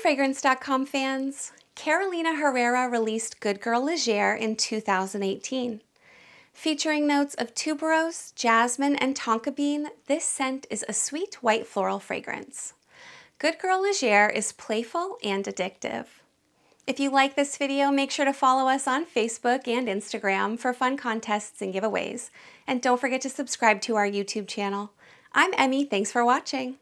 Fragrance.com fans! Carolina Herrera released Good Girl Legere in 2018. Featuring notes of tuberose, jasmine, and tonka bean, this scent is a sweet white floral fragrance. Good Girl Legere is playful and addictive. If you like this video, make sure to follow us on Facebook and Instagram for fun contests and giveaways. And don't forget to subscribe to our YouTube channel. I'm Emmy, thanks for watching.